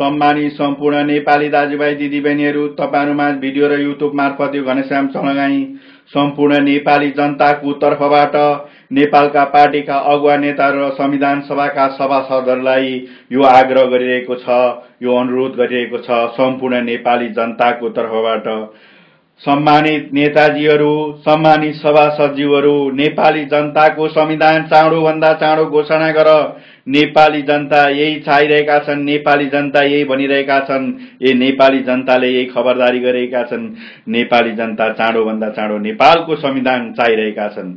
सम्मानी सम्पूर्ण नेपाली दाजुभाइ दिदीबहिनीहरू तपाईँहरूमा भिडियो र युट्युब मार्फत यो घनश्याम चलगाई सम्पूर्ण नेपाली जनताको तर्फबाट नेपालका पार्टीका अगुवा नेताहरू र संविधान सभाका सभासदहरूलाई यो आग्रह गरिरहेको छ यो अनुरोध गरिरहेको छ सम्पूर्ण नेपाली जनताको तर्फबाट। सम्मानित नेताजीहरू सम्मानित सभासदज्यूहरू नेपाली जनताको संविधान चाँडोभन्दा चाँडो घोषणा गर। नेपाली जनता यही चाहिरहेका छन् नेपाली जनता यही भनिरहेका छन् ए नेपाली जनताले यही खबरदारी गरेका छन्। नेपाली जनता चाँडोभन्दा चाँडो नेपालको संविधान चाहिरहेका छन्।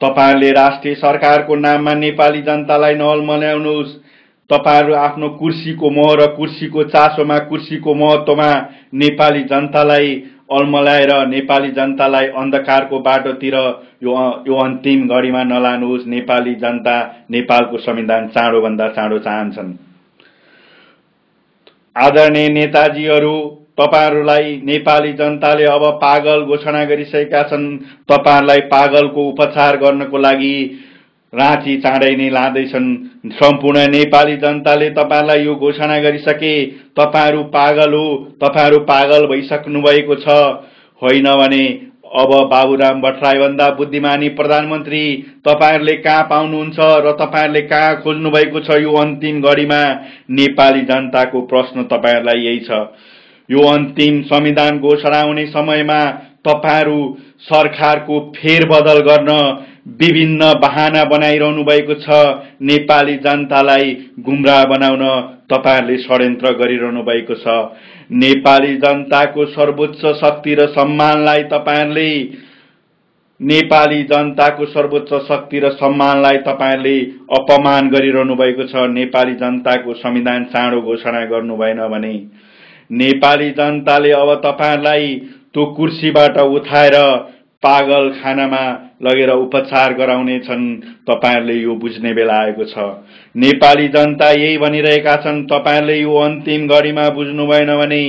तपाईँहरूले राष्ट्रिय सरकारको नाममा नेपाली जनतालाई नलमल्याउनुहोस् तपाईँहरू आफ्नो कुर्सीको मोह र कुर्सीको चासोमा कुर्सीको महत्वमा नेपाली जनतालाई अल्मलाएर नेपाली जनतालाई अन्धकारको बाटोतिर यो यो अन्तिम घडीमा नलानुहोस्। नेपाली जनता नेपालको संविधान चाँडोभन्दा चाँडो चाहन्छन्। आदरणीय नेताजीहरू तपाईँहरूलाई नेपाली जनताले अब पागल घोषणा गरिसकेका छन्। तपाईँहरूलाई पागलको उपचार गर्नको लागि राँची चाँडै नै लाँदैछन्। सम्पूर्ण नेपाली जनताले तपाईँहरूलाई यो घोषणा गरिसके तपाईँहरू पागल हो तपाईँहरू पागल भइसक्नु भएको छ। होइन भने अब बाबुराम भट्टराईभन्दा बुद्धिमानी प्रधानमन्त्री तपाईँहरूले कहाँ पाउनुहुन्छ र तपाईँहरूले कहाँ खोज्नु भएको छ यो अन्तिम घडीमा? नेपाली जनताको प्रश्न तपाईँहरूलाई यही छ। यो अन्तिम संविधान घोषणा हुने समयमा तपाईँहरू सरकारको फेरबदल गर्न विभिन्न बहाना बनाइरहनु भएको छ। नेपाली जनतालाई गुमराह बनाउन तपाईँहरूले षड्यन्त्र गरिरहनु भएको छ। नेपाली जनताको सर्वोच्च शक्ति र सम्मानलाई तपाईँहरूले नेपाली जनताको सर्वोच्च शक्ति र सम्मानलाई तपाईँहरूले अपमान गरिरहनु भएको छ। नेपाली जनताको संविधान चाँडो घोषणा गर्नु भएन भने नेपाली जनताले अब तपाईँहरूलाई त्यो कुर्सीबाट उठाएर पागल खानामा लगेर उपचार गराउनेछन् तपाईँहरूले यो बुझ्ने बेला आएको छ। नेपाली जनता यही भनिरहेका छन् तपाईँहरूले यो अन्तिम घडीमा बुझ्नु भएन भने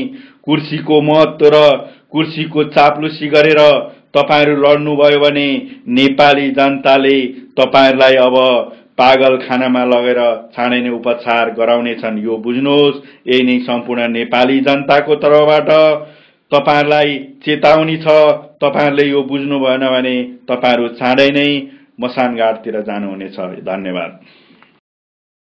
कुर्सीको महत्व र कुर्सीको चाप्लुसी गरेर तपाईँहरू लड्नुभयो भने नेपाली जनताले तपाईँहरूलाई अब पागल खानामा लगेर चाँडै नै उपचार गराउनेछन् यो बुझ्नुहोस् यही नै सम्पूर्ण नेपाली जनताको तर्फबाट। तपाईँहरूलाई चेतावनी छ तपाईँहरूले यो बुझ्नु भएन भने तपाईँहरू चाँडै नै मसानघाटतिर जानुहुनेछ। धन्यवाद।